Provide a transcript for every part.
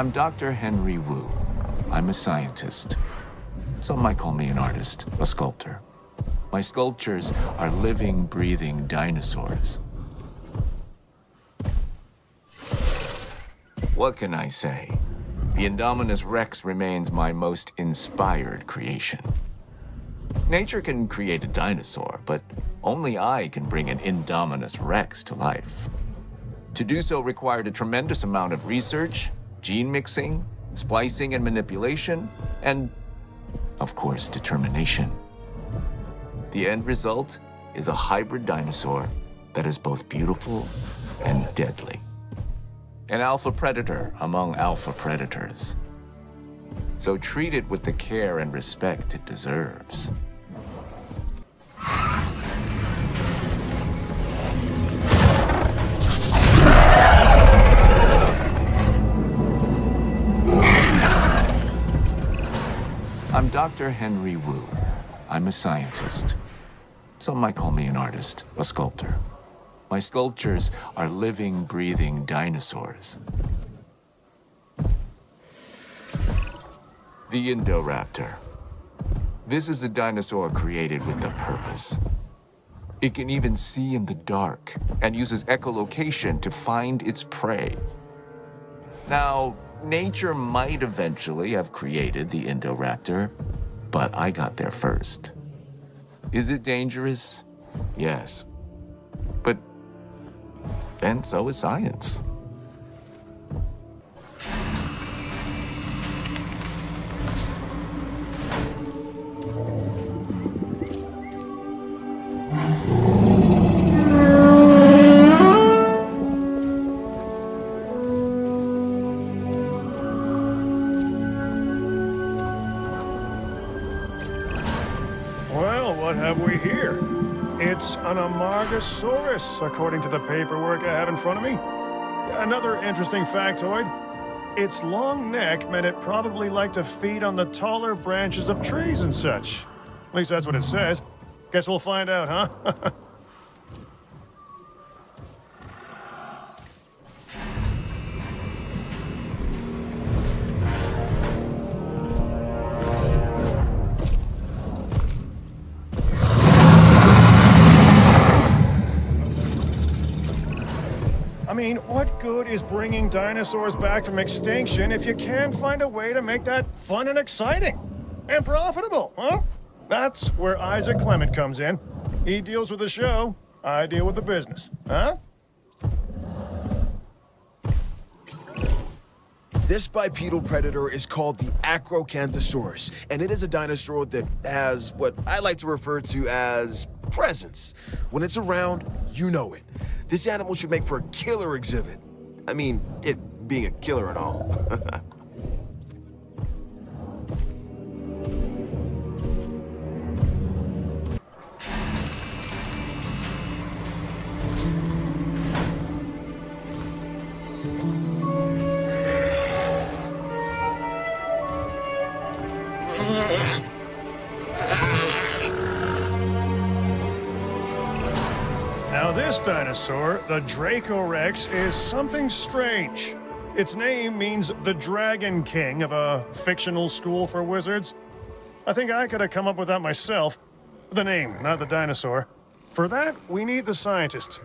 I'm Dr. Henry Wu. I'm a scientist. Some might call me an artist, a sculptor. My sculptures are living, breathing dinosaurs. What can I say? The Indominus Rex remains my most inspired creation. Nature can create a dinosaur, but only I can bring an Indominus Rex to life. To do so required a tremendous amount of research, gene mixing, splicing and manipulation, and, of course, determination. The end result is a hybrid dinosaur that is both beautiful and deadly. An alpha predator among alpha predators. So treat it with the care and respect it deserves. I'm Dr. Henry Wu. I'm a scientist. Some might call me an artist, a sculptor. My sculptures are living, breathing dinosaurs. The Indoraptor. This is a dinosaur created with a purpose. It can even see in the dark and uses echolocation to find its prey. Now, nature might eventually have created the Indoraptor, but I got there first. Is it dangerous? Yes. But and so is science. Well, what have we here? It's an Amargasaurus, according to the paperwork I have in front of me. Another interesting factoid. Its long neck meant it probably liked to feed on the taller branches of trees and such. At least that's what it says. Guess we'll find out, huh? bringing dinosaurs back from extinction if you can't find a way to make that fun and exciting? And profitable, huh? That's where Isaac Clement comes in. He deals with the show, I deal with the business, huh? This bipedal predator is called the Acrocanthosaurus, and it is a dinosaur that has what I like to refer to as presence. When it's around, you know it. This animal should make for a killer exhibit. I mean, it being a killer and all. this dinosaur, the Dracorex, is something strange. Its name means the Dragon King of a fictional school for wizards. I think I could have come up with that myself. The name, not the dinosaur. For that, we need the scientists.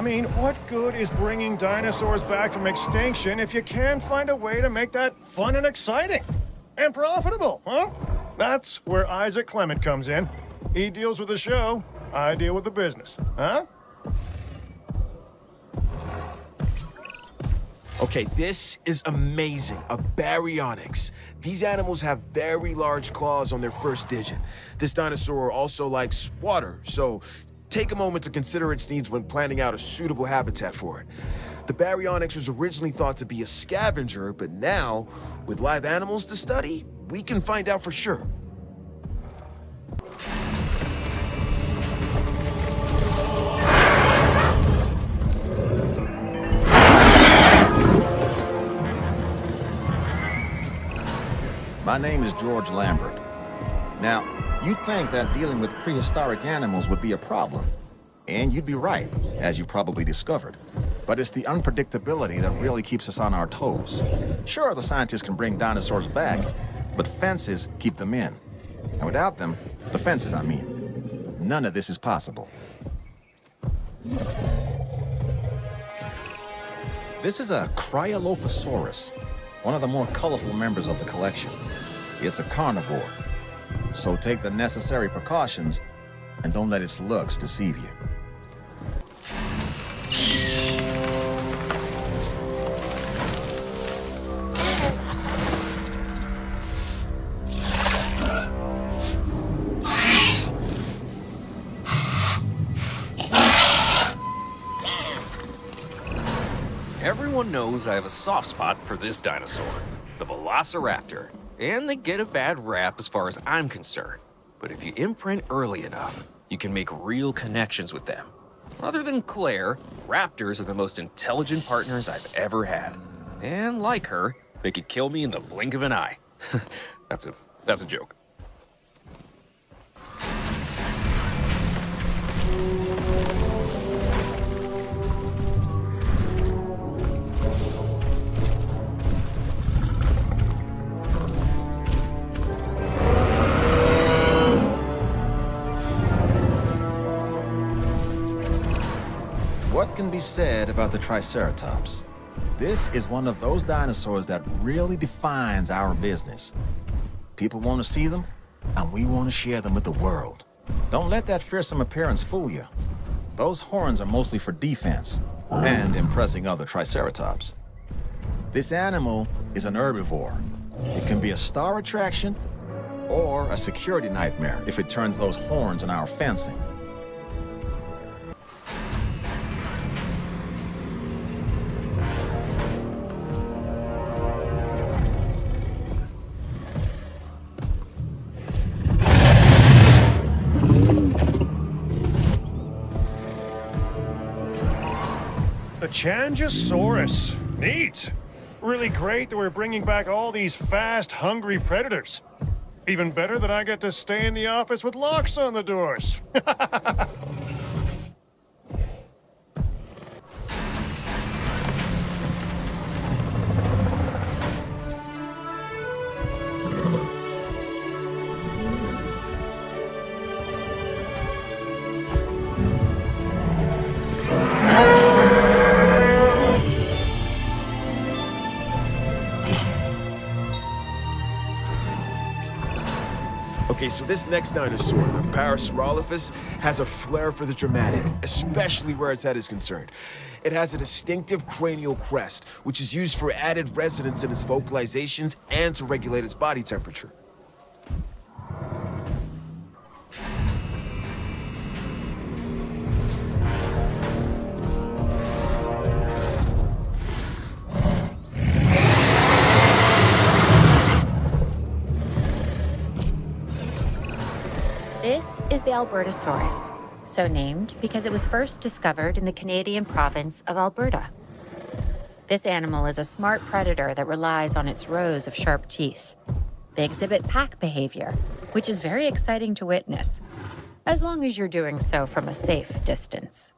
I mean, what good is bringing dinosaurs back from extinction if you can't find a way to make that fun and exciting? And profitable, huh? That's where Isaac Clement comes in. He deals with the show, I deal with the business, huh? Okay, this is amazing. A baryonyx. These animals have very large claws on their first digit. This dinosaur also likes water, so Take a moment to consider its needs when planning out a suitable habitat for it. The baryonyx was originally thought to be a scavenger, but now, with live animals to study, we can find out for sure. My name is George Lambert. Now, you'd think that dealing with prehistoric animals would be a problem. And you'd be right, as you probably discovered. But it's the unpredictability that really keeps us on our toes. Sure, the scientists can bring dinosaurs back, but fences keep them in. And without them, the fences, I mean, none of this is possible. This is a Cryolophosaurus, one of the more colorful members of the collection. It's a carnivore, so take the necessary precautions and don't let its looks deceive you. Everyone knows I have a soft spot for this dinosaur, the Velociraptor, and they get a bad rap as far as I'm concerned. But if you imprint early enough, you can make real connections with them. Other than Claire, raptors are the most intelligent partners I've ever had. And like her, they could kill me in the blink of an eye. that's a that's a joke. Can be said about the Triceratops? This is one of those dinosaurs that really defines our business. People want to see them, and we want to share them with the world. Don't let that fearsome appearance fool you. Those horns are mostly for defense and impressing other Triceratops. This animal is an herbivore. It can be a star attraction or a security nightmare if it turns those horns on our fencing. Qianzhousaurus. Neat. Really great that we're bringing back all these fast, hungry predators. Even better that I get to stay in the office with locks on the doors. so this next dinosaur, the Parasaurolophus, has a flair for the dramatic, especially where its head is concerned. It has a distinctive cranial crest, which is used for added resonance in its vocalizations and to regulate its body temperature. This is the Albertosaurus, so named because it was first discovered in the Canadian province of Alberta. This animal is a smart predator that relies on its rows of sharp teeth. They exhibit pack behavior, which is very exciting to witness, as long as you're doing so from a safe distance.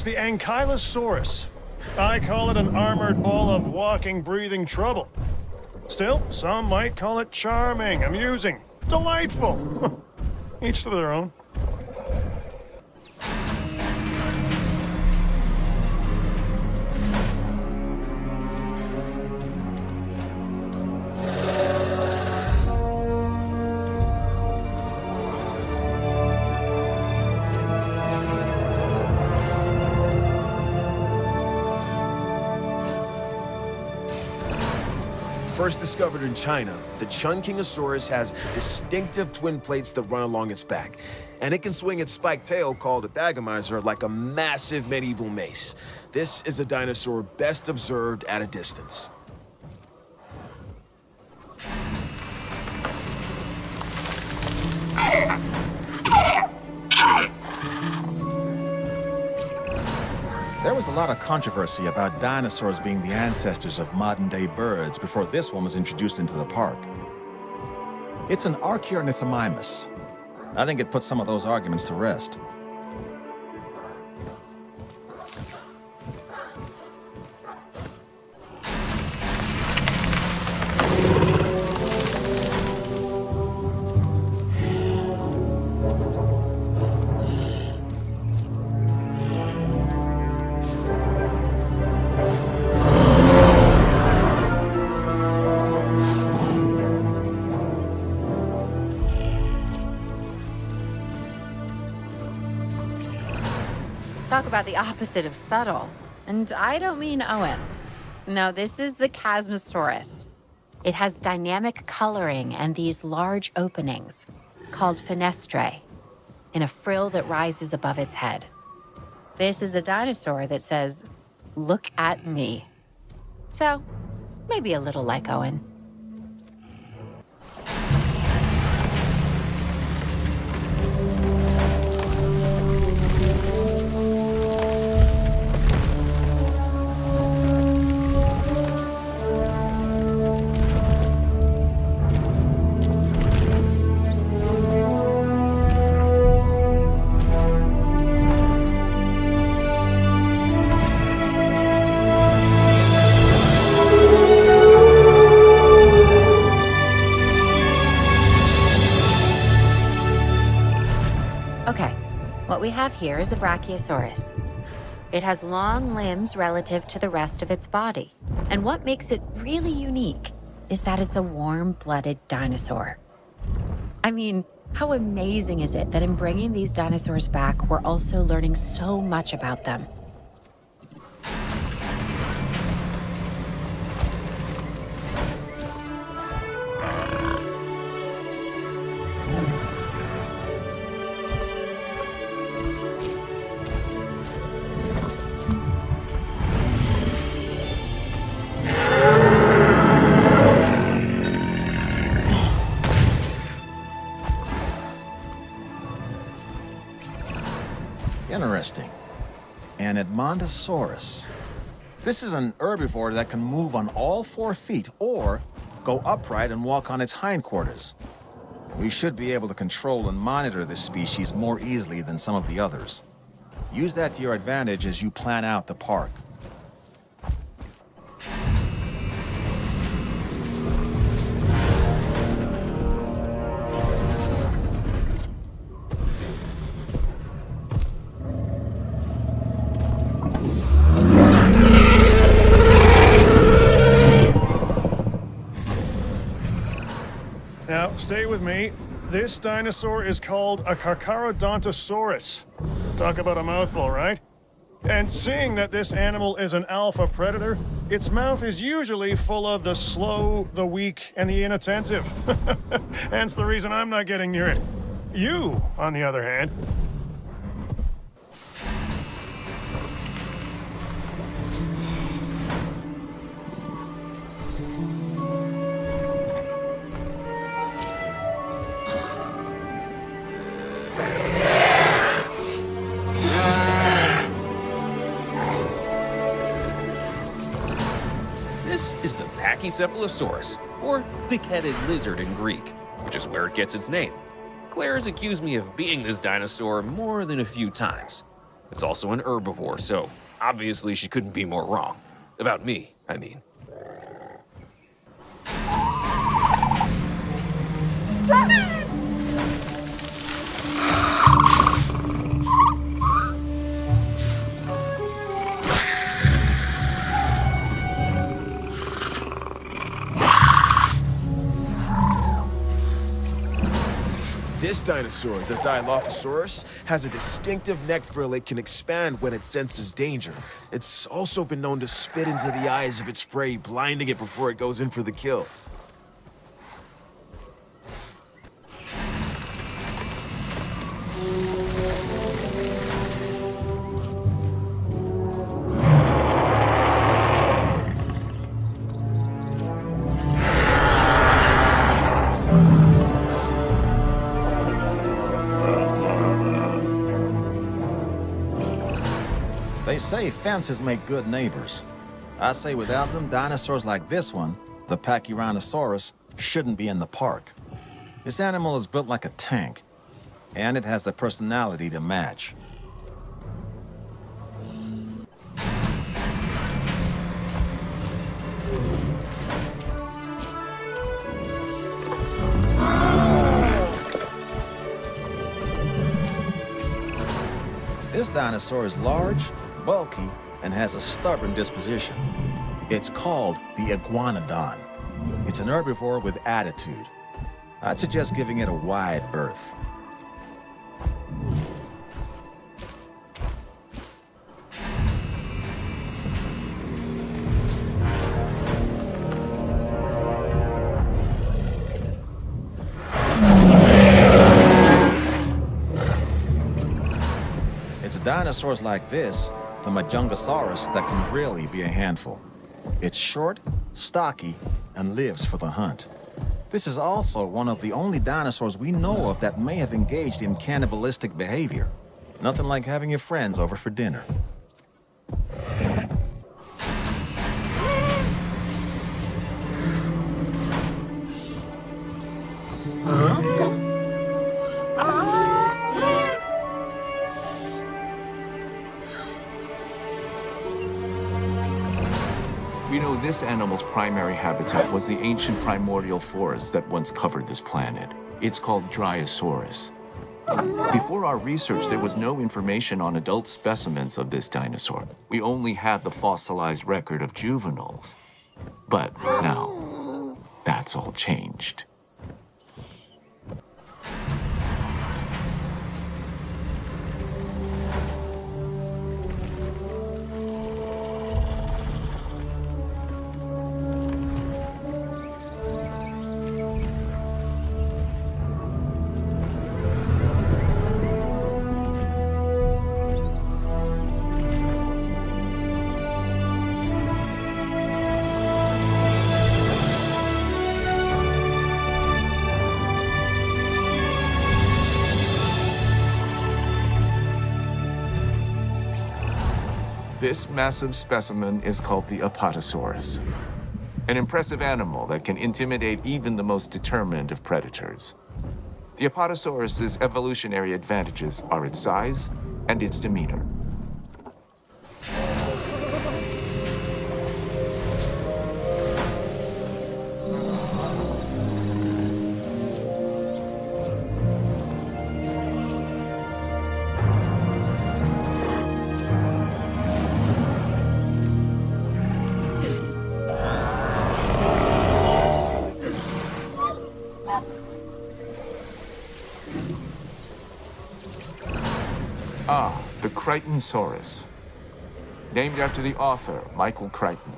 The Ankylosaurus. I call it an armored ball of walking, breathing trouble. Still, some might call it charming, amusing, delightful. Each to their own. First discovered in China, the Chungkingosaurus has distinctive twin plates that run along its back. And it can swing its spiked tail, called a thagomizer, like a massive medieval mace. This is a dinosaur best observed at a distance. There was a lot of controversy about dinosaurs being the ancestors of modern-day birds before this one was introduced into the park. It's an Archaeornithomimus. I think it puts some of those arguments to rest. About the opposite of subtle. And I don't mean Owen. No, this is the Chasmosaurus. It has dynamic coloring and these large openings, called fenestrae, in a frill that rises above its head. This is a dinosaur that says, Look at me. So, maybe a little like Owen. Have here is a Brachiosaurus. It has long limbs relative to the rest of its body. And what makes it really unique is that it's a warm blooded dinosaur. I mean, how amazing is it that in bringing these dinosaurs back, we're also learning so much about them? An This is an herbivore that can move on all four feet or go upright and walk on its hindquarters. We should be able to control and monitor this species more easily than some of the others. Use that to your advantage as you plan out the park. Stay with me. This dinosaur is called a Carcharodontosaurus. Talk about a mouthful, right? And seeing that this animal is an alpha predator, its mouth is usually full of the slow, the weak, and the inattentive. Hence the reason I'm not getting near it. You, on the other hand, Pachycephalosaurus, or thick-headed lizard in Greek, which is where it gets its name. Claire has accused me of being this dinosaur more than a few times. It's also an herbivore, so obviously she couldn't be more wrong. About me, I mean. Dinosaur, the Dilophosaurus, has a distinctive neck frill it can expand when it senses danger. It's also been known to spit into the eyes of its prey, blinding it before it goes in for the kill. Say fences make good neighbors. I say without them, dinosaurs like this one, the Pachyrhinosaurus, shouldn't be in the park. This animal is built like a tank, and it has the personality to match. This dinosaur is large, bulky, and has a stubborn disposition. It's called the iguanodon. It's an herbivore with attitude. I'd suggest giving it a wide berth. It's dinosaurs like this, the Majungasaurus, that can really be a handful. It's short, stocky, and lives for the hunt. This is also one of the only dinosaurs we know of that may have engaged in cannibalistic behavior. Nothing like having your friends over for dinner. This animal's primary habitat was the ancient primordial forest that once covered this planet. It's called Dryosaurus. Before our research, there was no information on adult specimens of this dinosaur. We only had the fossilized record of juveniles. But now, that's all changed. This massive specimen is called the Apatosaurus. An impressive animal that can intimidate even the most determined of predators. The Apatosaurus's evolutionary advantages are its size and its demeanor. Named after the author, Michael Crichton.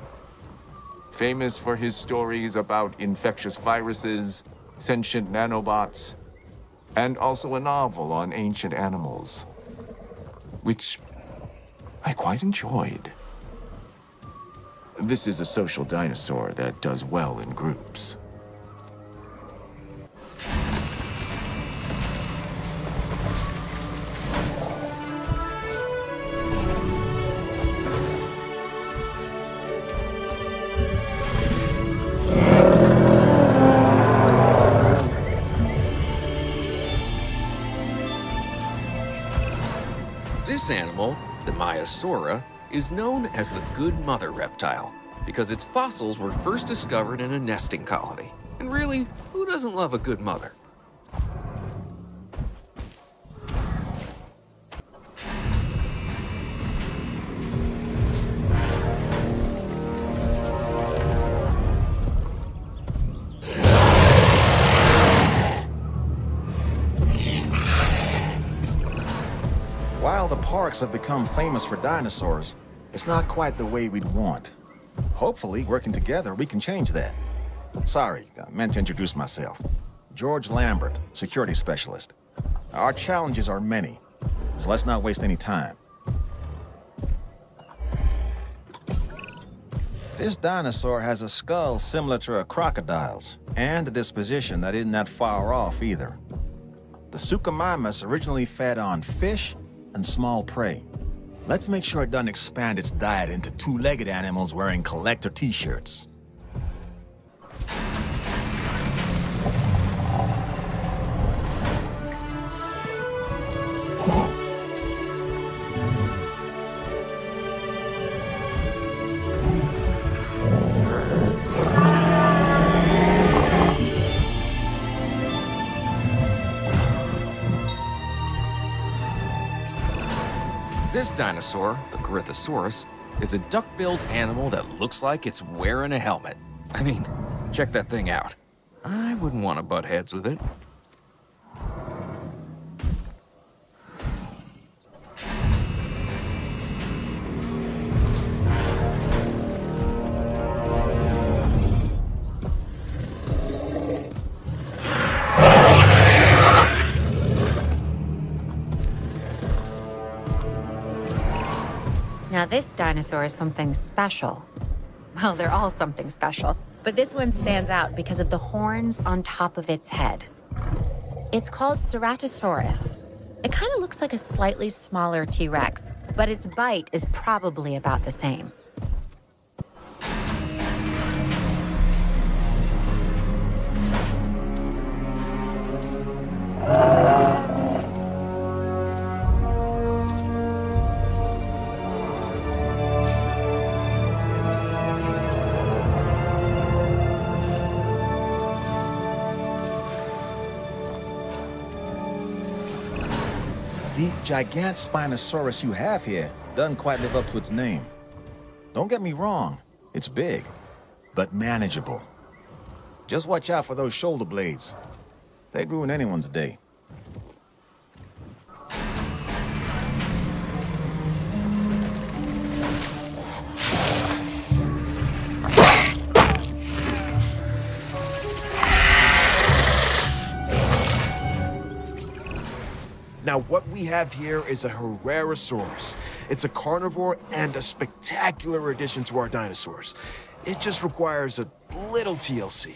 Famous for his stories about infectious viruses, sentient nanobots, and also a novel on ancient animals, which I quite enjoyed. This is a social dinosaur that does well in groups. Maiasaura, is known as the Good Mother reptile because its fossils were first discovered in a nesting colony. And really, who doesn't love a good mother? Parks have become famous for dinosaurs, it's not quite the way we'd want. Hopefully, working together, we can change that. Sorry, I meant to introduce myself. George Lambert, security specialist. Our challenges are many, so let's not waste any time. This dinosaur has a skull similar to a crocodile's, and a disposition that isn't that far off either. The Suchomimus originally fed on fish and small prey. Let's make sure it doesn't expand its diet into two-legged animals wearing collector t-shirts. This dinosaur, the Corythosaurus, is a duck-billed animal that looks like it's wearing a helmet. I mean, check that thing out. I wouldn't want to butt heads with it. This dinosaur is something special. Well, they're all something special, but this one stands out because of the horns on top of its head. It's called Ceratosaurus. It kind of looks like a slightly smaller T Rex, but its bite is probably about the same. Gigant Spinosaurus you have here doesn't quite live up to its name. Don't get me wrong, it's big, but manageable. Just watch out for those shoulder blades. They'd ruin anyone's day. Now, what we have here is a Herrerasaurus. It's a carnivore and a spectacular addition to our dinosaurs. It just requires a little TLC.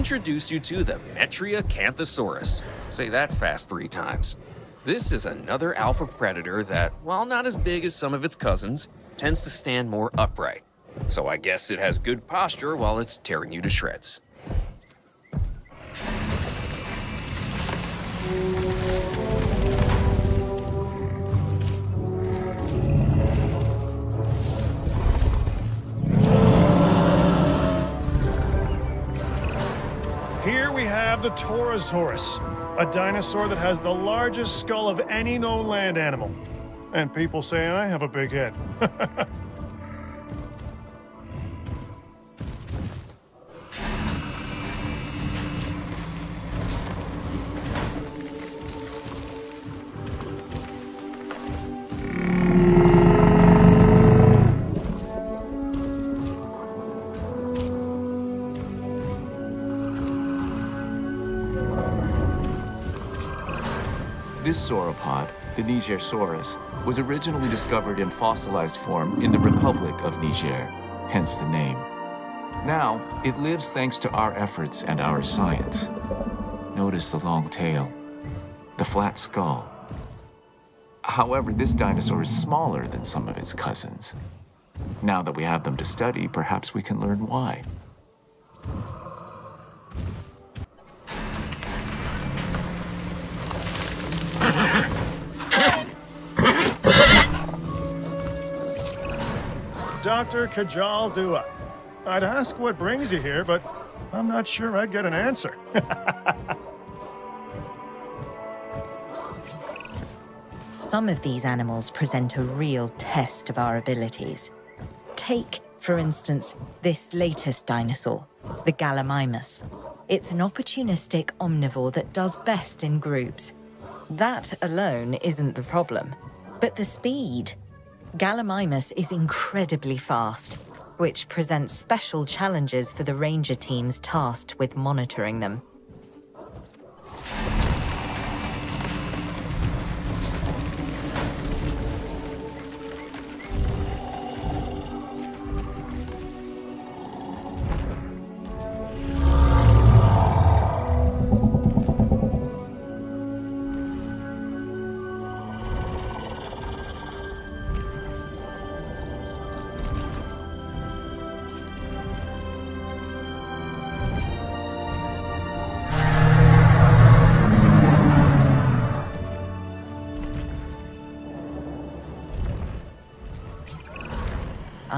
Introduce you to the Metria Metriacanthosaurus. Say that fast three times. This is another alpha predator that, while not as big as some of its cousins, tends to stand more upright. So I guess it has good posture while it's tearing you to shreds. We have the Torosaurus, a dinosaur that has the largest skull of any known land animal. And people say I have a big head. This sauropod, the Nigersaurus, was originally discovered in fossilized form in the Republic of Niger, hence the name. Now, it lives thanks to our efforts and our science. Notice the long tail, the flat skull. However, this dinosaur is smaller than some of its cousins. Now that we have them to study, perhaps we can learn why. Dr. Kajal Dua. I'd ask what brings you here, but I'm not sure I'd get an answer. Some of these animals present a real test of our abilities. Take, for instance, this latest dinosaur, the Gallimimus. It's an opportunistic omnivore that does best in groups. That alone isn't the problem, but the speed. Gallimimus is incredibly fast, which presents special challenges for the ranger teams tasked with monitoring them.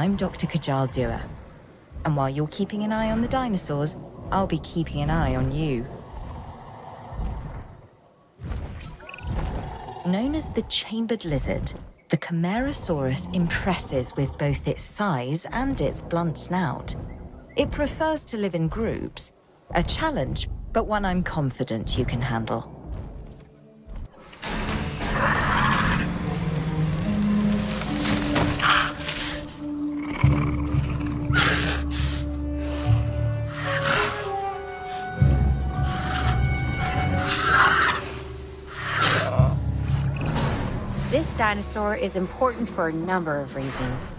I'm Dr. Kajal Dua. And while you're keeping an eye on the dinosaurs, I'll be keeping an eye on you. Known as the chambered lizard, the Camarasaurus impresses with both its size and its blunt snout. It prefers to live in groups, a challenge, but one I'm confident you can handle. Dinosaur is important for a number of reasons.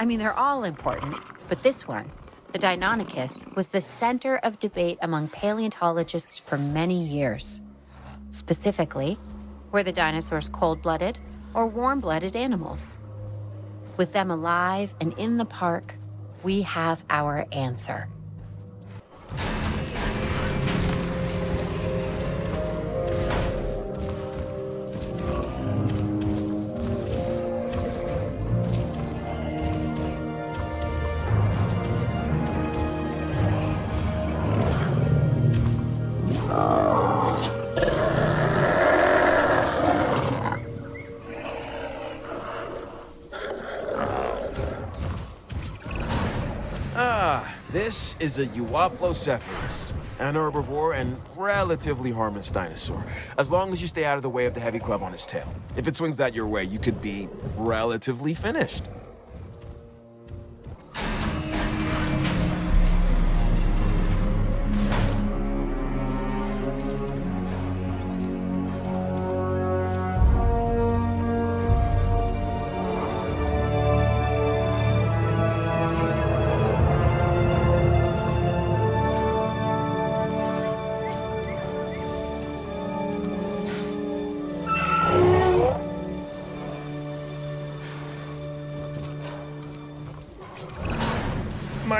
I mean, they're all important, but this one, the Deinonychus, was the center of debate among paleontologists for many years. Specifically, were the dinosaurs cold blooded or warm blooded animals? With them alive and in the park, we have our answer. Is a Euoplocephalus, an herbivore and relatively harmless dinosaur, as long as you stay out of the way of the heavy club on its tail. If it swings that your way, you could be relatively finished.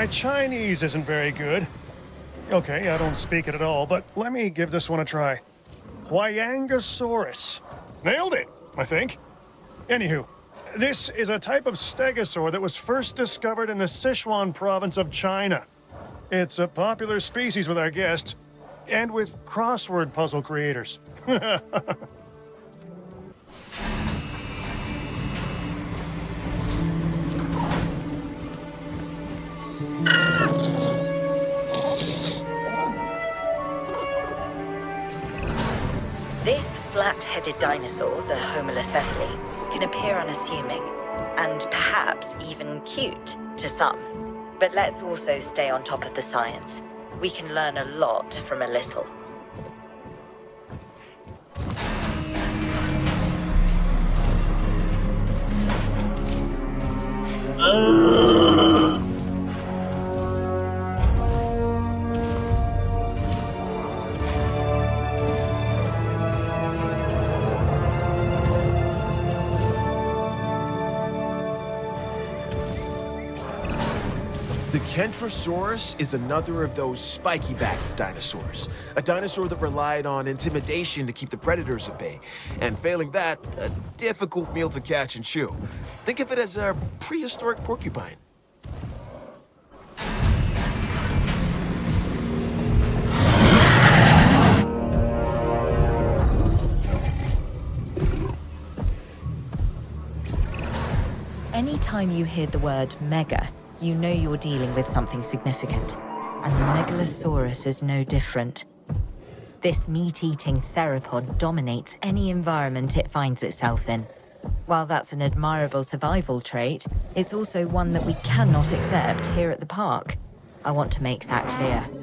My Chinese isn't very good. Okay, I don't speak it at all, but let me give this one a try. Huayangosaurus. Nailed it, I think. Anywho, this is a type of stegosaur that was first discovered in the Sichuan province of China. It's a popular species with our guests and with crossword puzzle creators. flat-headed dinosaur, the Homalocephale, can appear unassuming and perhaps even cute to some. But let's also stay on top of the science. We can learn a lot from a little. Kentrosaurus is another of those spiky-backed dinosaurs. A dinosaur that relied on intimidation to keep the predators at bay. And failing that, a difficult meal to catch and chew. Think of it as a prehistoric porcupine. Anytime you hear the word mega, you know you're dealing with something significant. And the Megalosaurus is no different. This meat-eating theropod dominates any environment it finds itself in. While that's an admirable survival trait, it's also one that we cannot accept here at the park. I want to make that clear.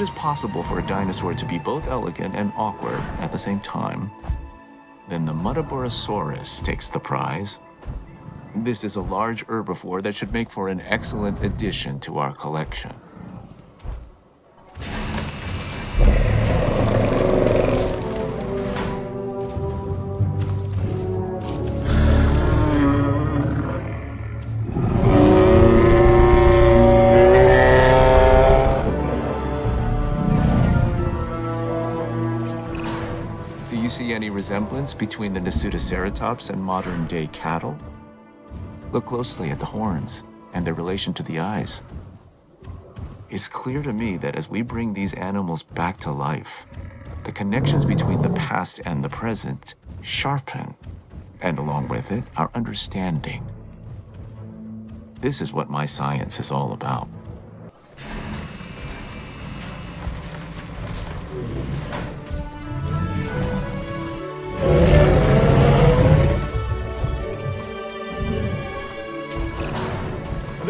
It is possible for a dinosaur to be both elegant and awkward at the same time, then the Muttaburrasaurus takes the prize. This is a large herbivore that should make for an excellent addition to our collection. Resemblance between the Nasutoceratops and modern-day cattle? Look closely at the horns and their relation to the eyes. It's clear to me that as we bring these animals back to life, the connections between the past and the present sharpen, and along with it, our understanding. This is what my science is all about.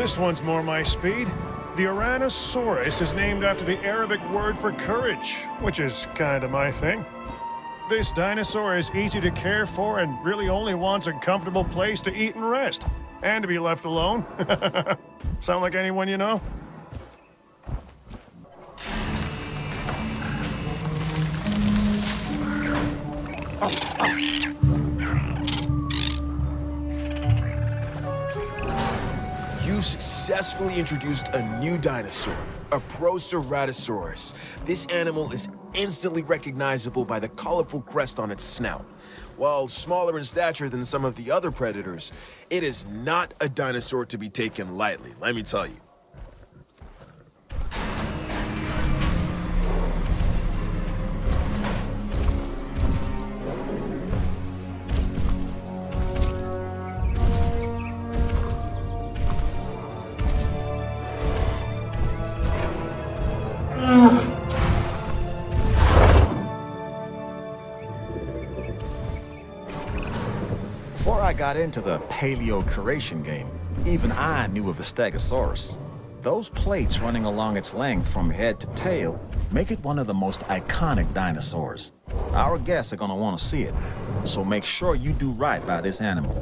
This one's more my speed. The Ouranosaurus is named after the Arabic word for courage, which is kind of my thing. This dinosaur is easy to care for and really only wants a comfortable place to eat and rest, and to be left alone. Sound like anyone you know? You successfully introduced a new dinosaur, a Proceratosaurus. This animal is instantly recognizable by the colorful crest on its snout. While smaller in stature than some of the other predators, it is not a dinosaur to be taken lightly, let me tell you. Got into the paleo curation game, even I knew of the Stegosaurus. Those plates running along its length from head to tail make it one of the most iconic dinosaurs. Our guests are gonna want to see it, so make sure you do right by this animal.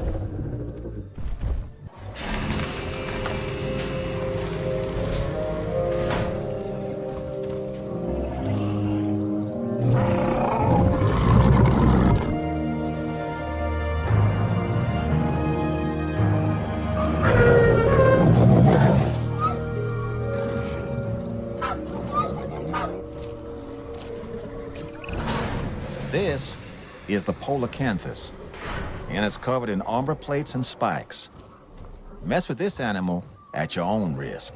Is the Polacanthus, and it's covered in armor plates and spikes. Mess with this animal at your own risk.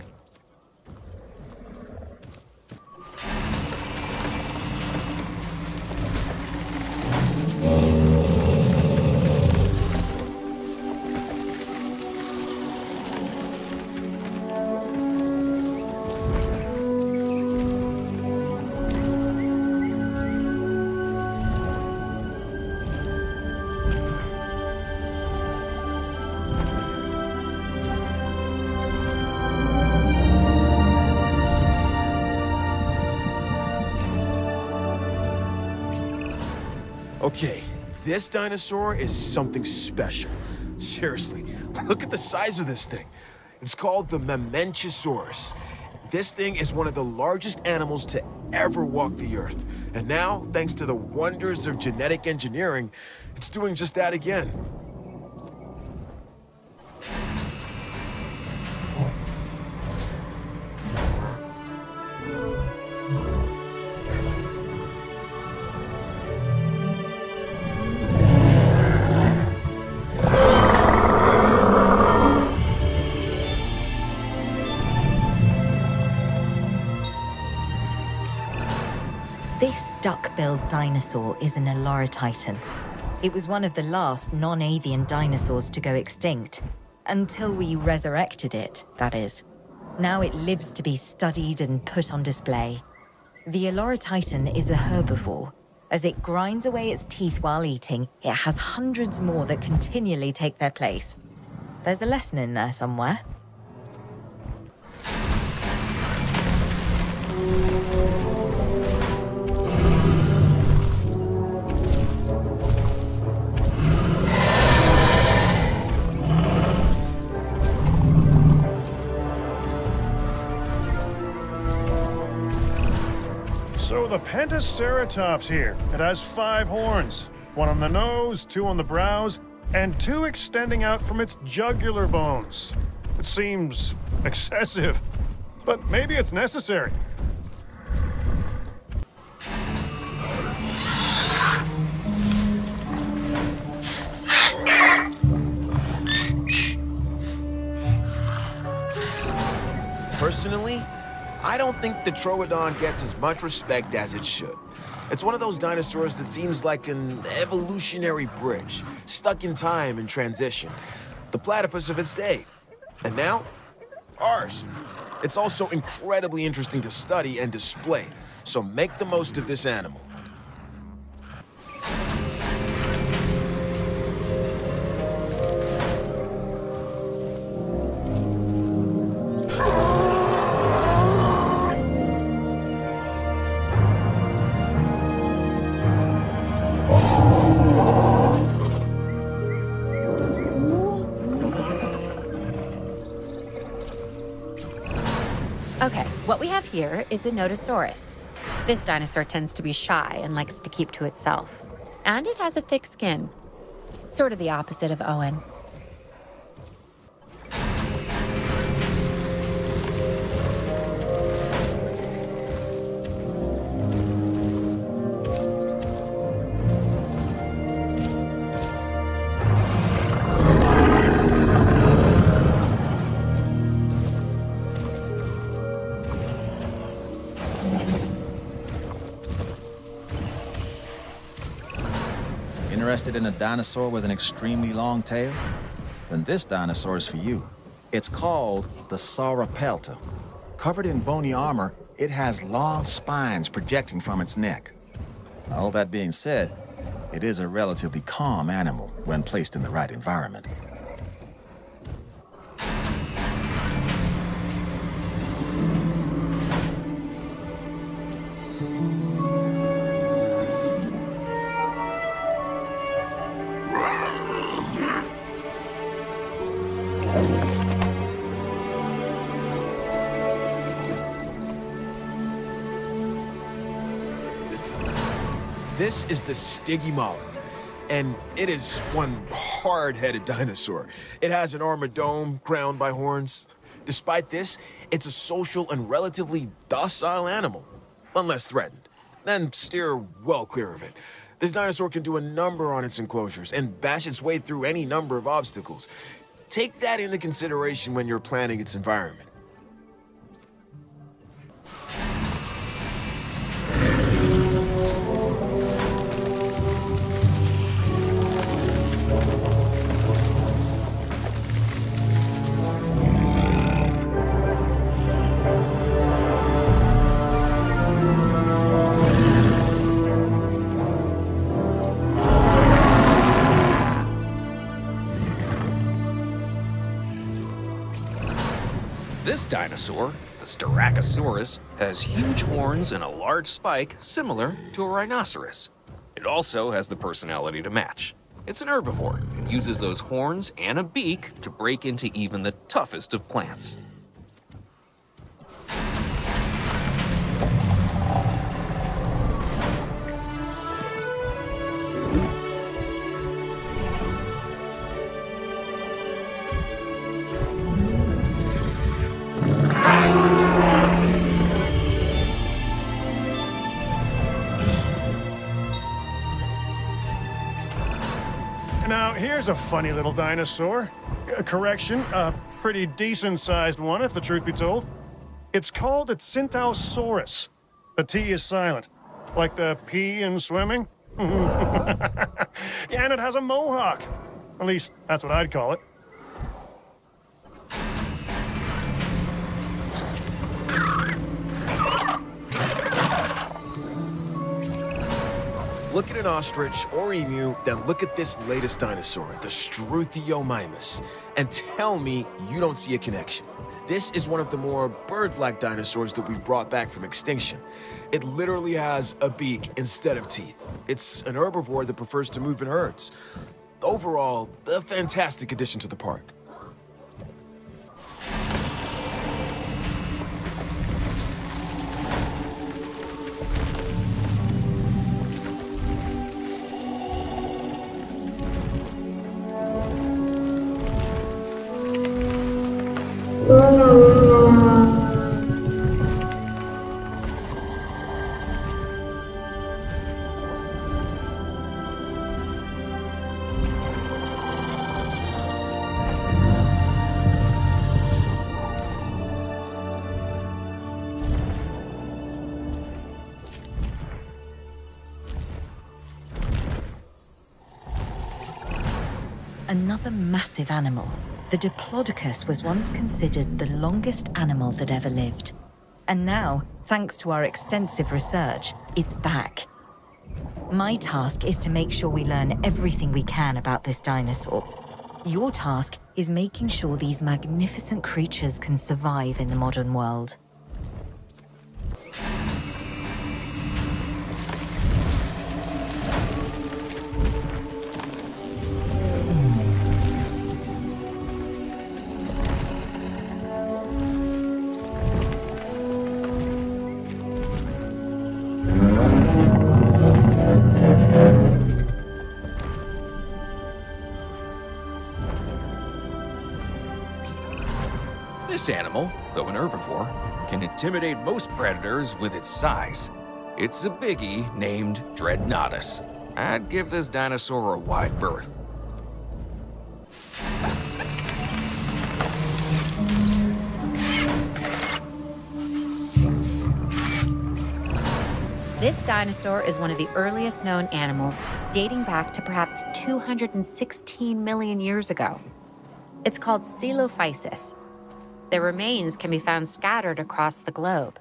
This dinosaur is something special. Seriously, look at the size of this thing. It's called the Mamenchisaurus. This thing is one of the largest animals to ever walk the earth. And now, thanks to the wonders of genetic engineering, it's doing just that again. This duck-billed dinosaur is an Olorotitan. It was one of the last non-avian dinosaurs to go extinct. Until we resurrected it, that is. Now it lives to be studied and put on display. The Olorotitan is a herbivore. As it grinds away its teeth while eating, it has hundreds more that continually take their place. There's a lesson in there somewhere. So the Pentaceratops here. It has five horns. One on the nose, two on the brows, and two extending out from its jugular bones. It seems excessive, but maybe it's necessary. Personally, I don't think the Troodon gets as much respect as it should. It's one of those dinosaurs that seems like an evolutionary bridge, stuck in time and transition. The platypus of its day. And now, ours. It's also incredibly interesting to study and display, so make the most of this animal. Is a Nodosaurus. This dinosaur tends to be shy and likes to keep to itself. And it has a thick skin. Sort of the opposite of Owen. Interested in a dinosaur with an extremely long tail? Then this dinosaur is for you. It's called the Sauropelta. Covered in bony armor, it has long spines projecting from its neck. All that being said, it is a relatively calm animal when placed in the right environment. This is the Stygimoloch, and it is one hard-headed dinosaur. It has an armored dome crowned by horns. Despite this, it's a social and relatively docile animal, unless threatened. Then steer well clear of it. This dinosaur can do a number on its enclosures and bash its way through any number of obstacles. Take that into consideration when you're planning its environment. Dinosaur, the Styracosaurus, has huge horns and a large spike similar to a rhinoceros. It also has the personality to match. It's an herbivore and uses those horns and a beak to break into even the toughest of plants. Here's a funny little dinosaur. Correction, a pretty decent sized one, if the truth be told. It's called a Centausaurus. The T is silent. Like the pee in swimming? and it has a mohawk. At least, that's what I'd call it. Look at an ostrich or emu, then look at this latest dinosaur, the Struthiomimus, and tell me you don't see a connection. This is one of the more bird-like dinosaurs that we've brought back from extinction. It literally has a beak instead of teeth. It's an herbivore that prefers to move in herds. Overall, a fantastic addition to the park. Another massive animal. The Diplodocus was once considered the longest animal that ever lived. And now, thanks to our extensive research, it's back. My task is to make sure we learn everything we can about this dinosaur. Your task is making sure these magnificent creatures can survive in the modern world. This animal, though an herbivore, can intimidate most predators with its size. It's a biggie named Dreadnoughtus. I'd give this dinosaur a wide berth. This dinosaur is one of the earliest known animals, dating back to perhaps 216 million years ago. It's called Coelophysis. Their remains can be found scattered across the globe.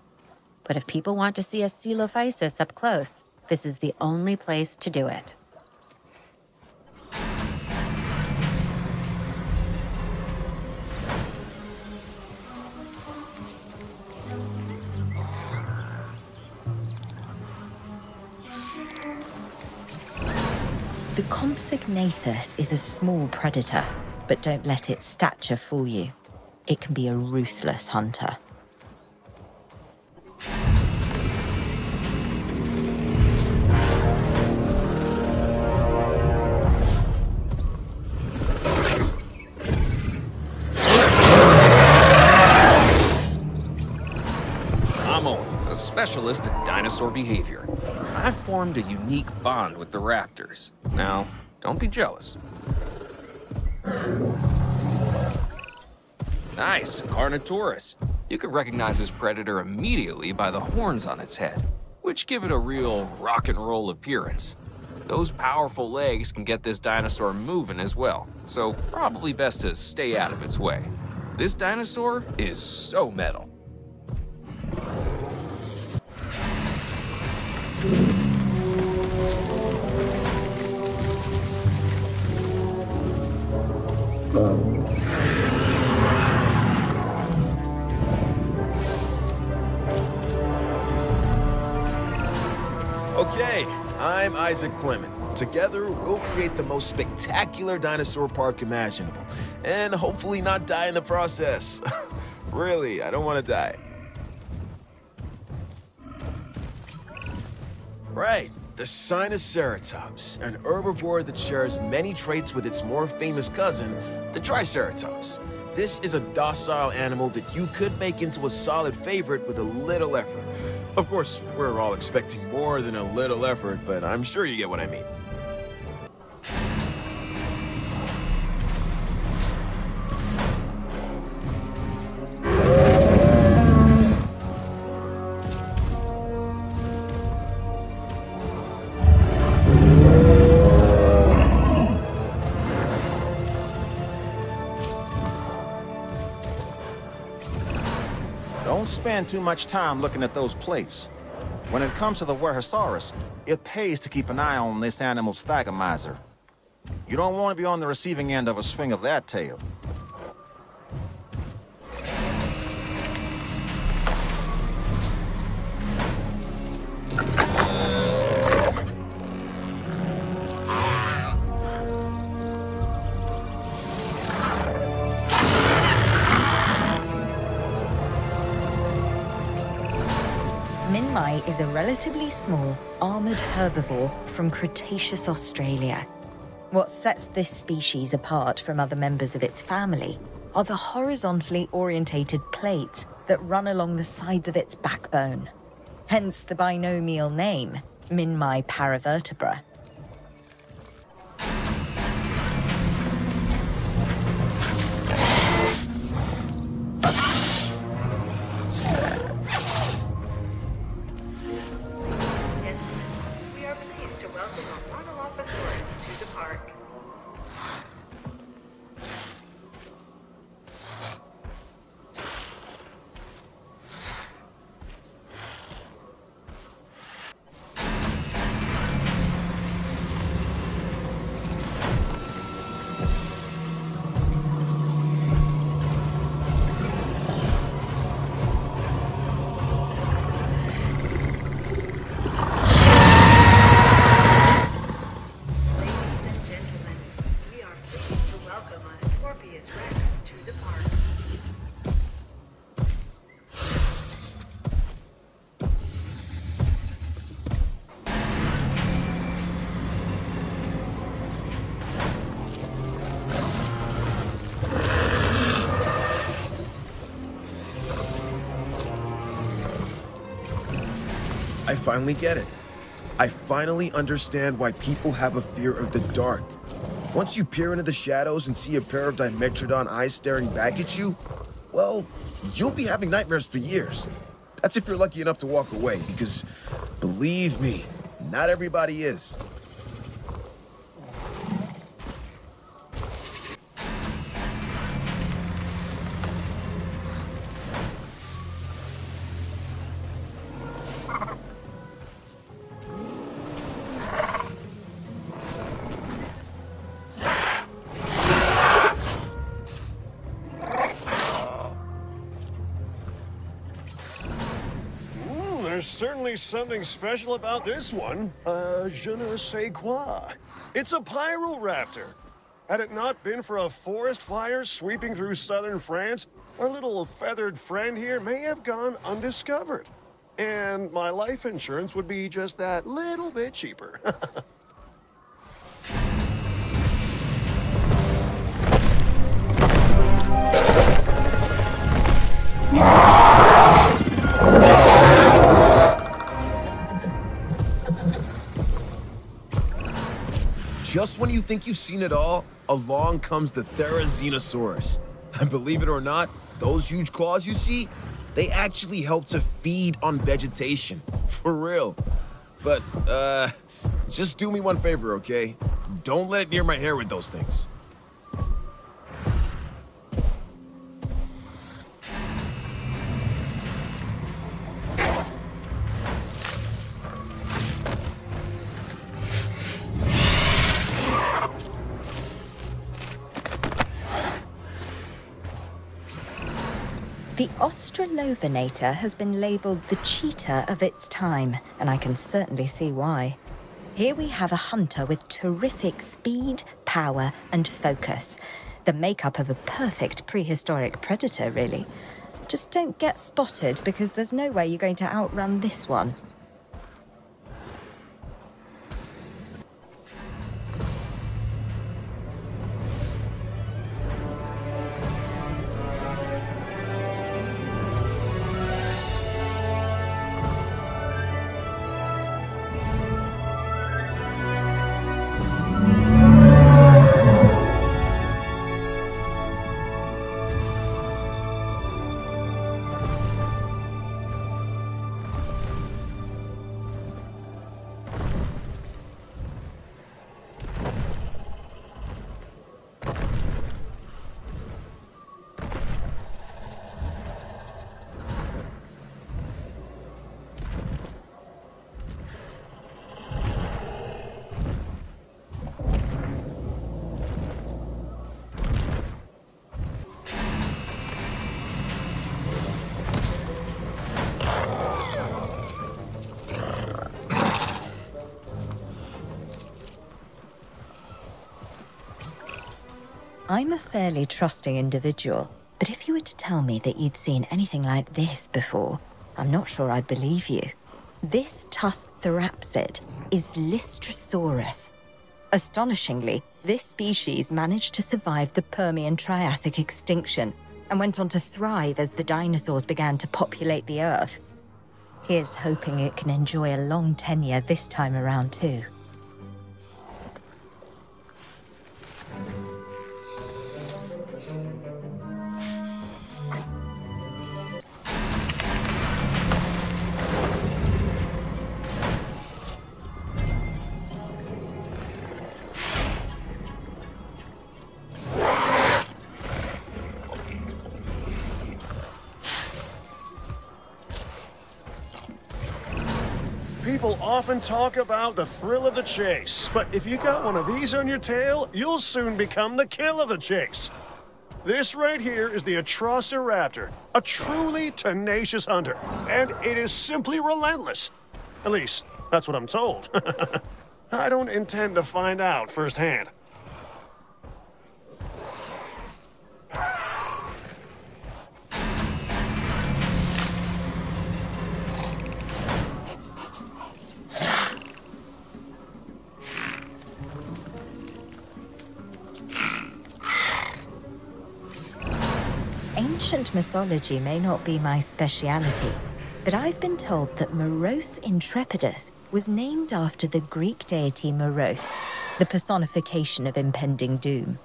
But if people want to see a Coelophysis up close, this is the only place to do it. The Compsognathus is a small predator, but don't let its stature fool you. It can be a ruthless hunter. I'm a specialist in dinosaur behavior. I've formed a unique bond with the raptors. Now, don't be jealous. Nice, Carnotaurus. You can recognize this predator immediately by the horns on its head, which give it a real rock and roll appearance. Those powerful legs can get this dinosaur moving as well, so probably best to stay out of its way. This dinosaur is so metal. Okay, I'm Isaac Clement. Together, we'll create the most spectacular dinosaur park imaginable, and hopefully not die in the process. really, I don't want to die. Right, the Sinoceratops, an herbivore that shares many traits with its more famous cousin, the Triceratops. This is a docile animal that you could make into a solid favorite with a little effort. Of course, we're all expecting more than a little effort, but I'm sure you get what I mean. Spend too much time looking at those plates. When it comes to the Wuerhosaurus, it pays to keep an eye on this animal's thagomizer. You don't want to be on the receiving end of a swing of that tail. Is a relatively small, armored herbivore from Cretaceous Australia. What sets this species apart from other members of its family are the horizontally orientated plates that run along the sides of its backbone. Hence the binomial name, Minmi paravertebra. Finally get it. I finally understand why people have a fear of the dark. Once you peer into the shadows and see a pair of Dimetrodon eyes staring back at you, well, you'll be having nightmares for years. That's if you're lucky enough to walk away, because believe me, not everybody is. Certainly something special about this one. Uh, je ne sais quoi. It's a Pyroraptor. Had it not been for a forest fire sweeping through southern France, our little feathered friend here may have gone undiscovered. And my life insurance would be just that little bit cheaper. Just when you think you've seen it all, along comes the Therizinosaurus. And believe it or not, those huge claws you see, they actually help to feed on vegetation. For real. But, uh, just do me one favor, okay? Don't let it near my hair with those things. Australovenator has been labelled the cheetah of its time, and I can certainly see why. Here we have a hunter with terrific speed, power, and focus. The makeup of a perfect prehistoric predator, really. Just don't get spotted because there's no way you're going to outrun this one. I'm a fairly trusting individual, but if you were to tell me that you'd seen anything like this before, I'm not sure I'd believe you. This tusked therapsid is Lystrosaurus. Astonishingly, this species managed to survive the Permian Triassic extinction and went on to thrive as the dinosaurs began to populate the Earth. Here's hoping it can enjoy a long tenure this time around, too. Often talk about the thrill of the chase, but if you got one of these on your tail, you'll soon become the kill of the chase. This right here is the Atrociraptor, a truly tenacious hunter, and it is simply relentless. At least, that's what I'm told. I don't intend to find out firsthand. Ancient mythology may not be my speciality, but I've been told that Moros Intrepidus was named after the Greek deity Moros, the personification of impending doom.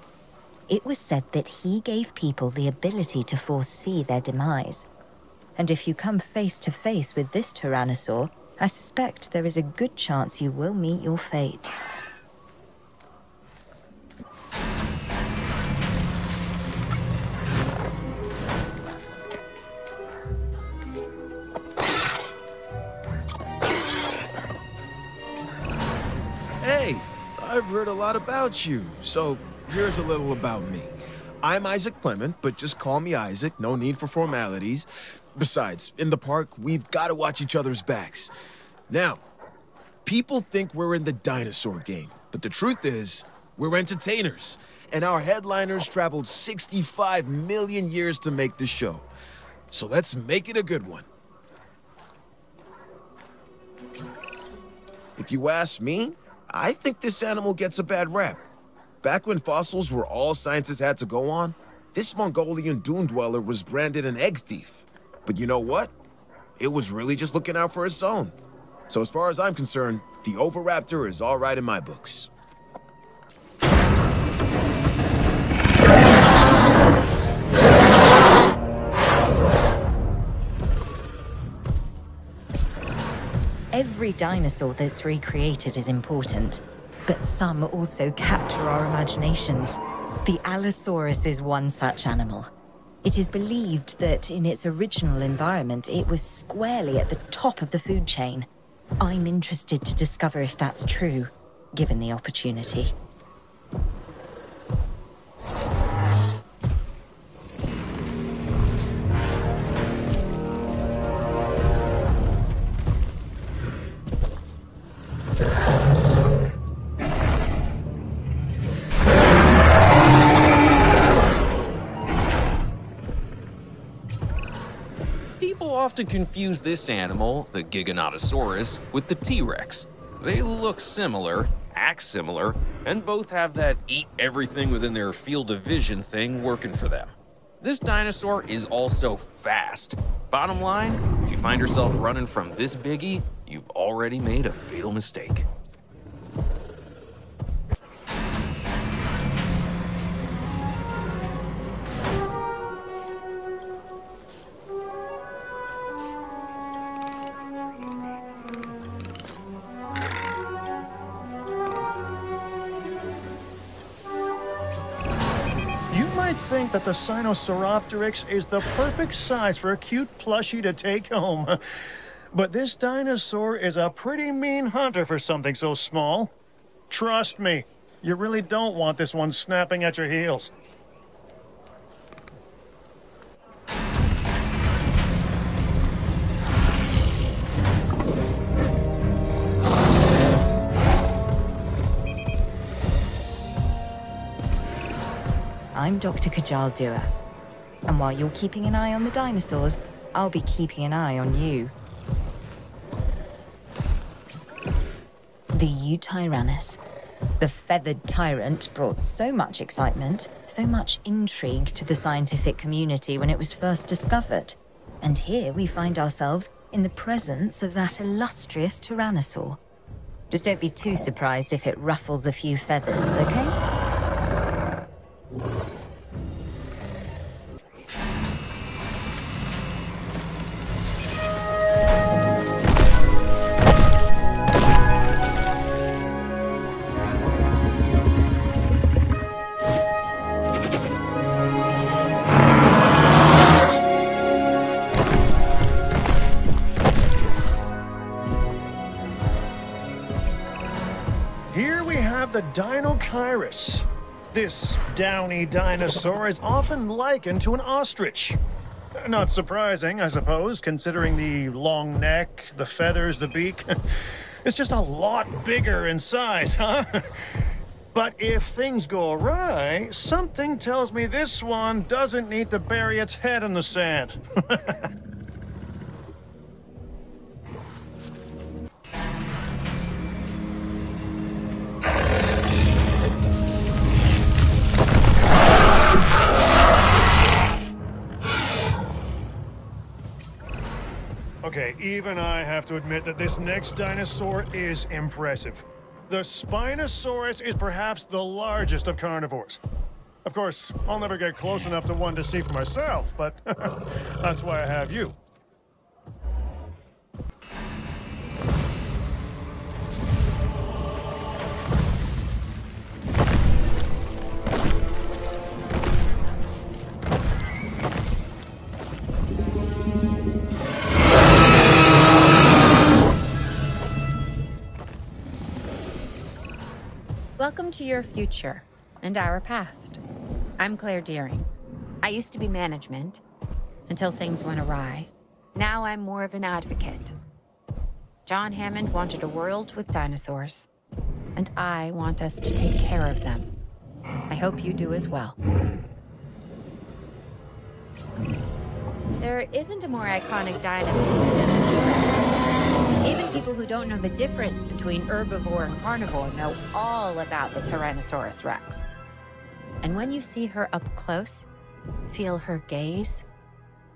It was said that he gave people the ability to foresee their demise. And if you come face to face with this tyrannosaur, I suspect there is a good chance you will meet your fate. I've heard a lot about you, so here's a little about me. I'm Isaac Clement, but just call me Isaac, no need for formalities. Besides, in the park, we've got to watch each other's backs. Now, people think we're in the dinosaur game, but the truth is, we're entertainers. And our headliners traveled 65 million years to make the show. So let's make it a good one. If you ask me, I think this animal gets a bad rap. Back when fossils were all scientists had to go on, this Mongolian dune dweller was branded an egg thief. But you know what? It was really just looking out for its own. So as far as I'm concerned, the Oviraptor is all right in my books. Every dinosaur that's recreated is important, but some also capture our imaginations. The Allosaurus is one such animal. It is believed that in its original environment, it was squarely at the top of the food chain. I'm interested to discover if that's true, given the opportunity. Often confuse this animal, the Giganotosaurus, with the T-Rex. They look similar, act similar, and both have that eat everything within their field of vision thing working for them. This dinosaur is also fast. Bottom line, if you find yourself running from this biggie, you've already made a fatal mistake. Might think that the Sinosauropteryx is the perfect size for a cute plushie to take home. But this dinosaur is a pretty mean hunter for something so small. Trust me, you really don't want this one snapping at your heels. I'm Dr. Kajal Dua. And while you're keeping an eye on the dinosaurs, I'll be keeping an eye on you. The Yutyrannus. The feathered tyrant brought so much excitement, so much intrigue to the scientific community when it was first discovered. And here we find ourselves in the presence of that illustrious Tyrannosaur. Just don't be too surprised if it ruffles a few feathers, okay? Deinocheirus. This downy dinosaur is often likened to an ostrich. Not surprising, I suppose, considering the long neck, the feathers, the beak. It's just a lot bigger in size, huh? But if things go awry, something tells me this one doesn't need to bury its head in the sand. Okay, even I have to admit that this next dinosaur is impressive. The Spinosaurus is perhaps the largest of carnivores. Of course, I'll never get close enough to one to see for myself, but that's why I have you. Welcome to your future and our past. I'm Claire Dearing. I used to be management until things went awry. Now I'm more of an advocate. John Hammond wanted a world with dinosaurs, and I want us to take care of them. I hope you do as well. There isn't a more iconic dinosaur than the T-Rex. Even people who don't know the difference between herbivore and carnivore know all about the Tyrannosaurus rex. And when you see her up close, feel her gaze,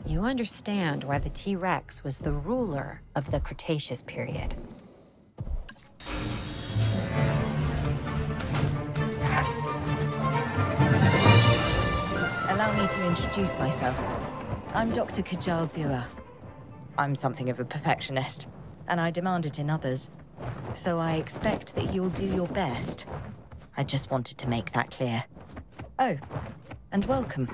you understand why the T-Rex was the ruler of the Cretaceous period. Allow me to introduce myself. I'm Dr. Kajal Dua. I'm something of a perfectionist, and I demand it in others. So I expect that you'll do your best. I just wanted to make that clear. Oh, and welcome.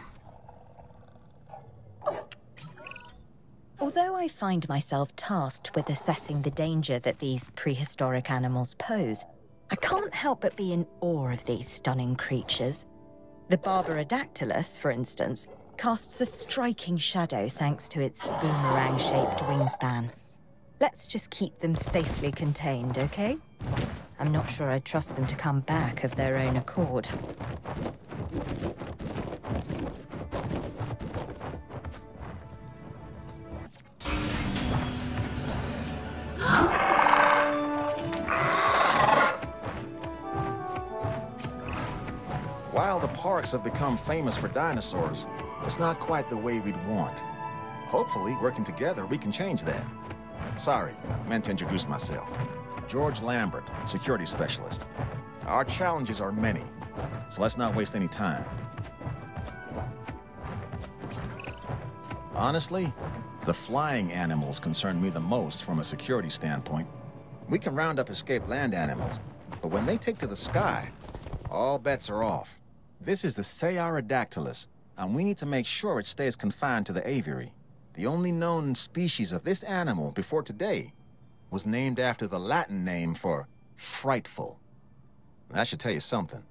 Although I find myself tasked with assessing the danger that these prehistoric animals pose, I can't help but be in awe of these stunning creatures. The Barbaridactylus, for instance, casts a striking shadow thanks to its boomerang-shaped wingspan. Let's just keep them safely contained, okay? I'm not sure I'd trust them to come back of their own accord. While the parks have become famous for dinosaurs, it's not quite the way we'd want. Hopefully, working together, we can change that. Sorry, meant to introduce myself. George Lambert, security specialist. Our challenges are many, so let's not waste any time. Honestly, the flying animals concern me the most from a security standpoint. We can round up escaped land animals, but when they take to the sky, all bets are off. This is the Cearadactylus, and we need to make sure it stays confined to the aviary. The only known species of this animal before today was named after the Latin name for frightful. That should tell you something.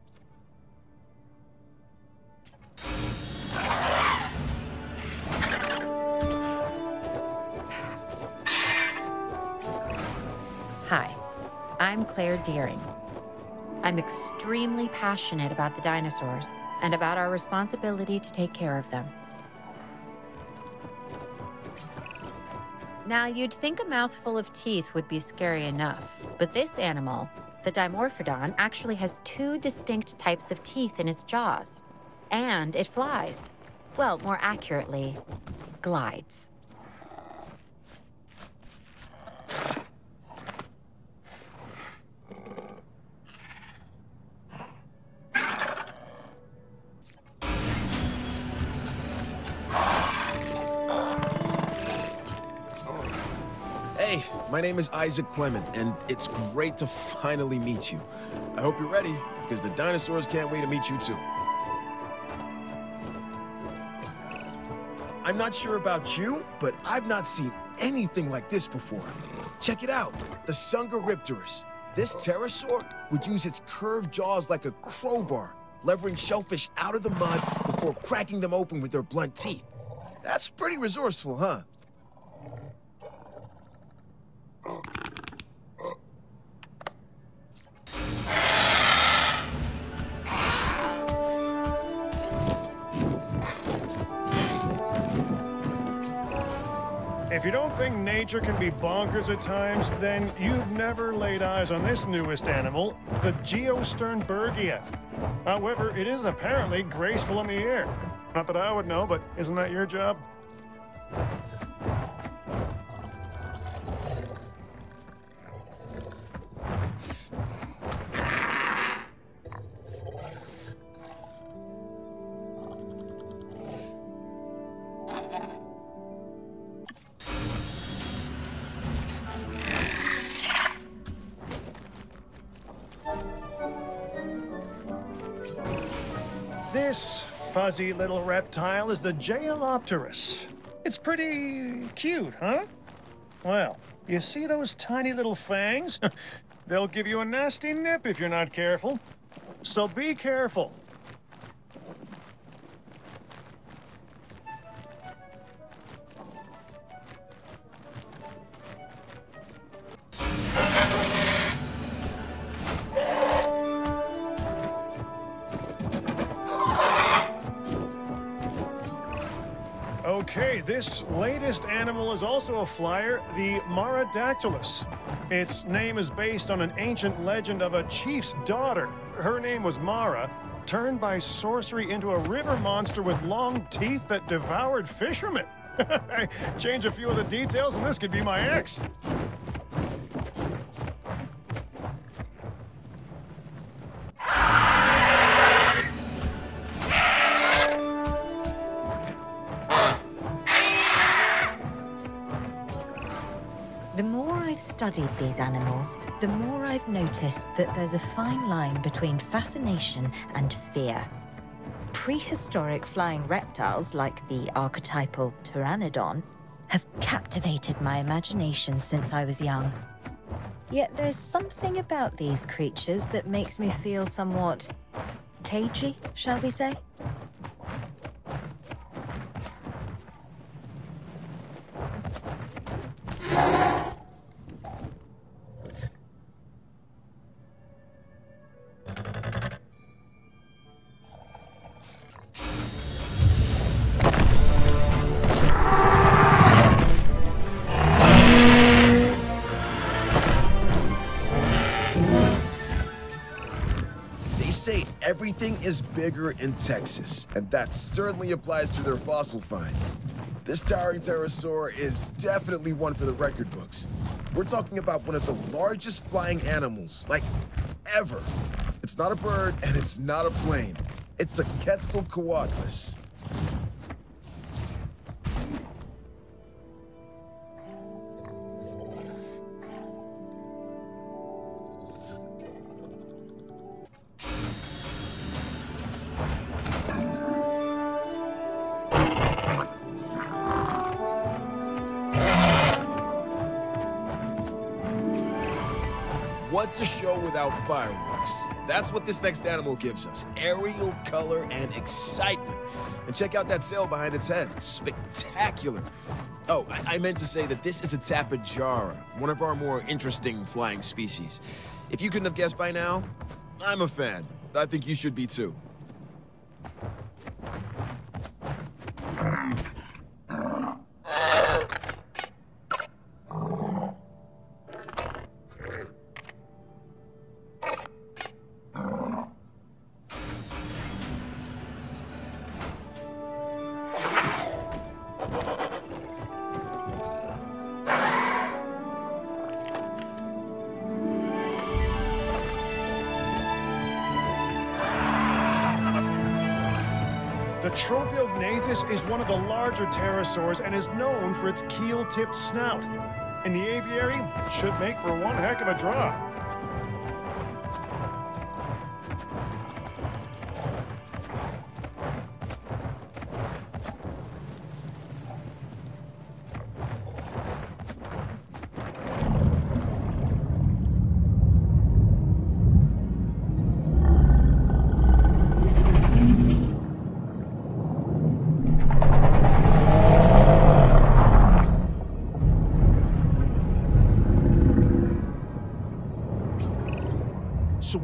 Hi, I'm Claire Dearing. I'm extremely passionate about the dinosaurs, and about our responsibility to take care of them. Now, you'd think a mouthful of teeth would be scary enough, but this animal, the Dimorphodon, actually has two distinct types of teeth in its jaws. And it flies. Well, more accurately, glides. My name is Isaac Clement, and it's great to finally meet you. I hope you're ready, because the dinosaurs can't wait to meet you too. I'm not sure about you, but I've not seen anything like this before. Check it out, the Dsungaripterus. This pterosaur would use its curved jaws like a crowbar, levering shellfish out of the mud before cracking them open with their blunt teeth. That's pretty resourceful, huh? If you don't think nature can be bonkers at times, then you've never laid eyes on this newest animal, the Geosternbergia. However, it is apparently graceful in the air. Not that I would know, but isn't that your job? Fuzzy little reptile is the Jeholopterus. It's pretty cute, huh? Well, you see those tiny little fangs? They'll give you a nasty nip if you're not careful. So be careful. This latest animal is also a flyer, the Maaradactylus. Its name is based on an ancient legend of a chief's daughter. Her name was Mara, turned by sorcery into a river monster with long teeth that devoured fishermen. Change a few of the details, and this could be my ex. Studied these animals, the more I've noticed that there's a fine line between fascination and fear. Prehistoric flying reptiles like the archetypal Pteranodon have captivated my imagination since I was young. Yet there's something about these creatures that makes me feel somewhat cagey, shall we say? Everything is bigger in Texas, and that certainly applies to their fossil finds. This towering pterosaur is definitely one for the record books. We're talking about one of the largest flying animals, like, ever. It's not a bird, and it's not a plane. It's a Quetzalcoatlus. Without fireworks? That's what this next animal gives us. Aerial color and excitement. And check out that sail behind its head. It's spectacular. Oh, I, I meant to say that this is a Tapejara, one of our more interesting flying species. If you couldn't have guessed by now, I'm a fan. I think you should be too. Pterosaurs and is known for its keel-tipped snout. In the aviary, should make for one heck of a draw.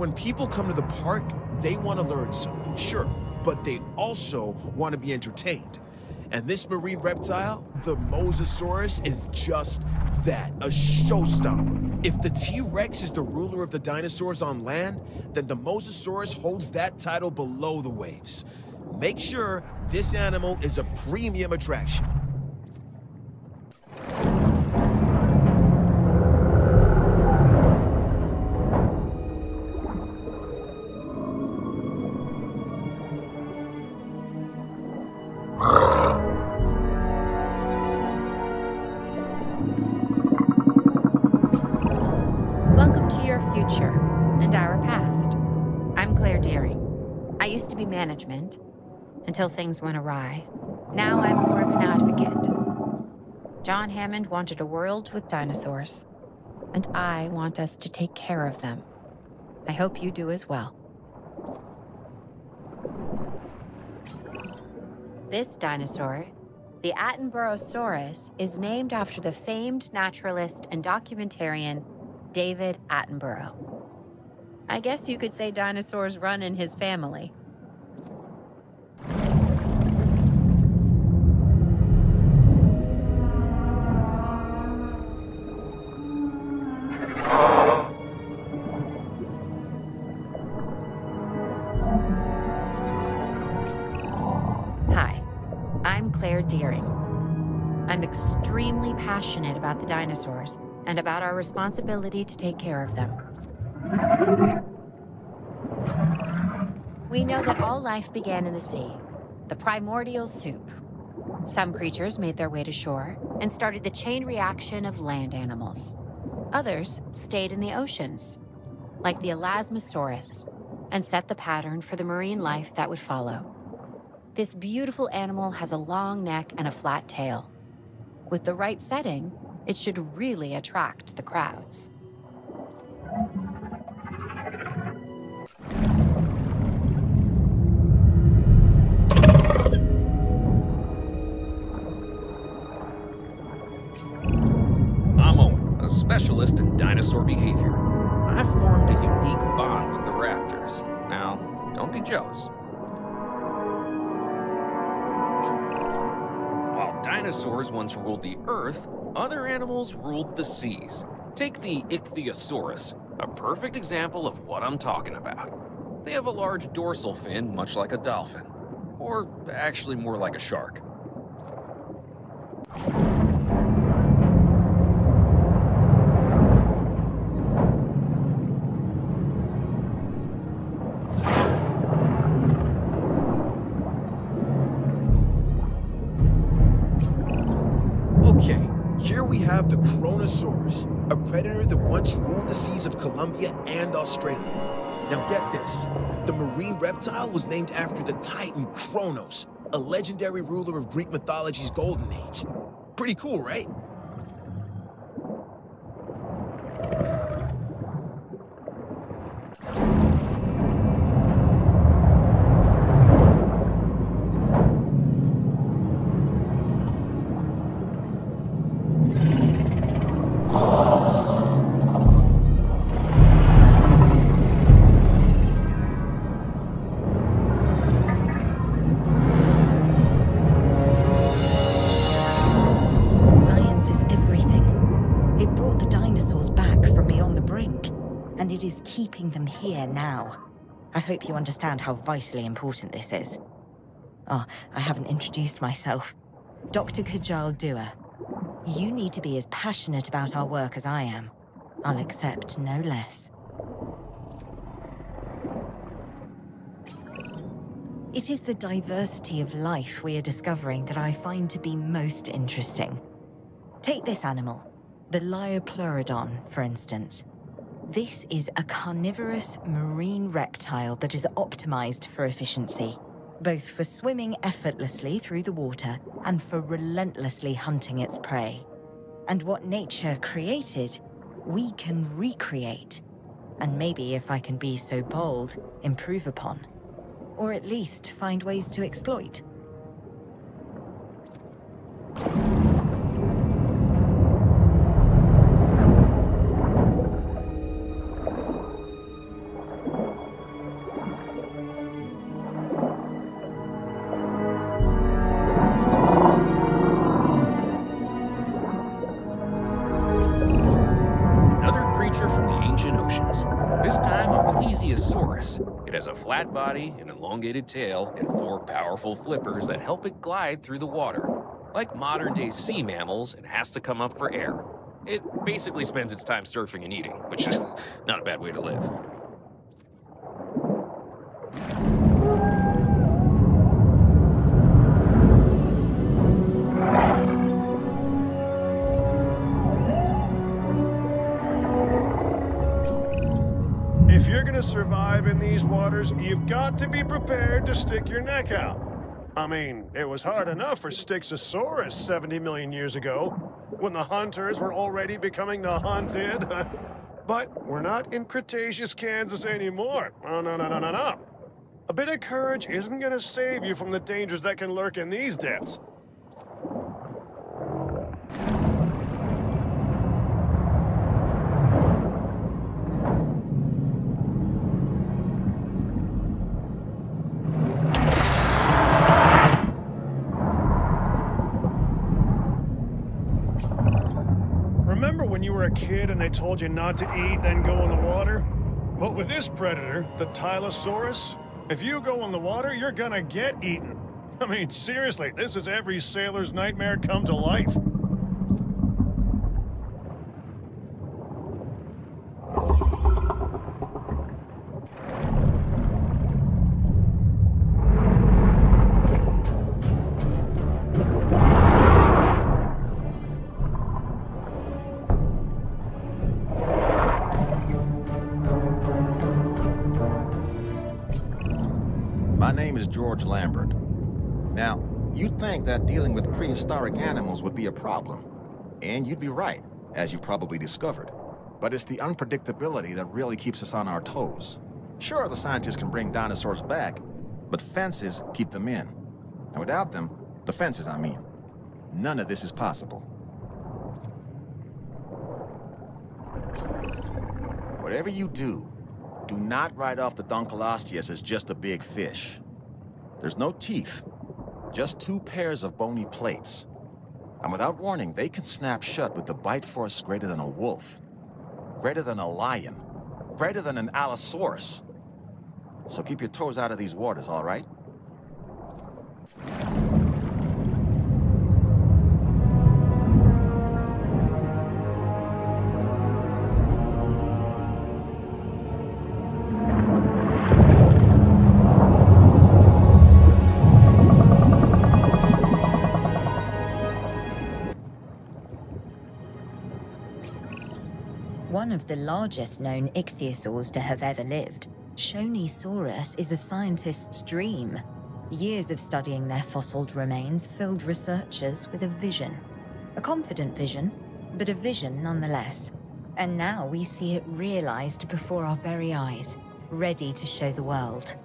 When people come to the park, they want to learn something, sure, but they also want to be entertained. And this marine reptile, the Mosasaurus, is just that a showstopper. If the T Rex is the ruler of the dinosaurs on land, then the Mosasaurus holds that title below the waves. Make sure this animal is a premium attraction. Management until things went awry. Now I'm more of an advocate. John Hammond wanted a world with dinosaurs, and I want us to take care of them. I hope you do as well. This dinosaur, the Attenboroughsaurus, is named after the famed naturalist and documentarian David Attenborough. I guess you could say dinosaurs run in his family. And about our responsibility to take care of them. We know that all life began in the sea, the primordial soup. Some creatures made their way to shore and started the chain reaction of land animals. Others stayed in the oceans, like the Elasmosaurus, and set the pattern for the marine life that would follow. This beautiful animal has a long neck and a flat tail. With the right setting, it should really attract the crowds. I'm Owen, a specialist in dinosaur behavior. I've formed a unique bond with the raptors. Now, don't be jealous. While dinosaurs once ruled the earth, other animals ruled the seas. Take the Ichthyosaurus, a perfect example of what I'm talking about. They have a large dorsal fin, much like a dolphin. Or actually more like a shark. Predator that once ruled the seas of Colombia and Australia. Now get this, the marine reptile was named after the titan Kronos, a legendary ruler of Greek mythology's golden age. Pretty cool, right? Here now. I hope you understand how vitally important this is. Oh, I haven't introduced myself. Dr. Kajal Dua. You need to be as passionate about our work as I am. I'll accept no less. It is the diversity of life we are discovering that I find to be most interesting. Take this animal, the Liopleurodon, for instance. This is a carnivorous marine reptile that is optimized for efficiency, both for swimming effortlessly through the water and for relentlessly hunting its prey. And what nature created, we can recreate. And maybe, if I can be so bold, improve upon or at least find ways to exploit. Body, an elongated tail, and four powerful flippers that help it glide through the water. Like modern day sea mammals, it has to come up for air. It basically spends its time surfing and eating, which is not a bad way to live. You've got to be prepared to stick your neck out. I mean, it was hard enough for Styxosaurus 70 million years ago, when the hunters were already becoming the hunted. but we're not in Cretaceous Kansas anymore. Oh, no, no, no, no, no. A bit of courage isn't gonna save you from the dangers that can lurk in these depths. Remember when you were a kid and they told you not to eat, then go in the water? But with this predator, the Tylosaurus, if you go in the water, you're gonna get eaten. I mean, seriously, this is every sailor's nightmare come to life. Prehistoric animals would be a problem. And you'd be right, as you've probably discovered. But it's the unpredictability that really keeps us on our toes. Sure, the scientists can bring dinosaurs back, but fences keep them in. And without them, the fences, I mean, none of this is possible. Whatever you do, do not write off the Dunkleosteus as just a big fish. There's no teeth, just two pairs of bony plates. And without warning, they can snap shut with the bite force greater than a wolf, greater than a lion, greater than an Allosaurus. So keep your toes out of these waters, all right? Of the largest known ichthyosaurs to have ever lived, Shonisaurus is a scientist's dream. Years of studying their fossiled remains filled researchers with a vision. A confident vision, but a vision nonetheless. And now we see it realized before our very eyes, ready to show the world.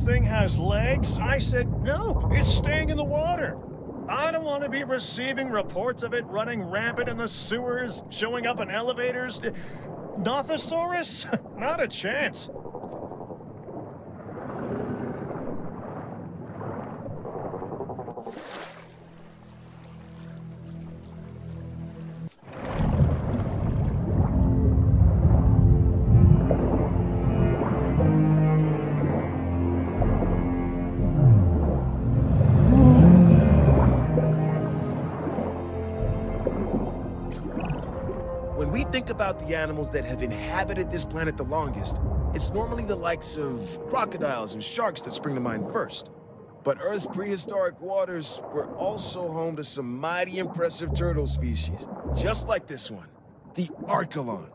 Thing has legs, I said, no, it's staying in the water. I don't want to be receiving reports of it running rampant in the sewers, showing up in elevators. Nothosaurus? Not a chance. About the animals that have inhabited this planet the longest, it's normally the likes of crocodiles and sharks that spring to mind first. But Earth's prehistoric waters were also home to some mighty impressive turtle species, just like this one, the Archelon.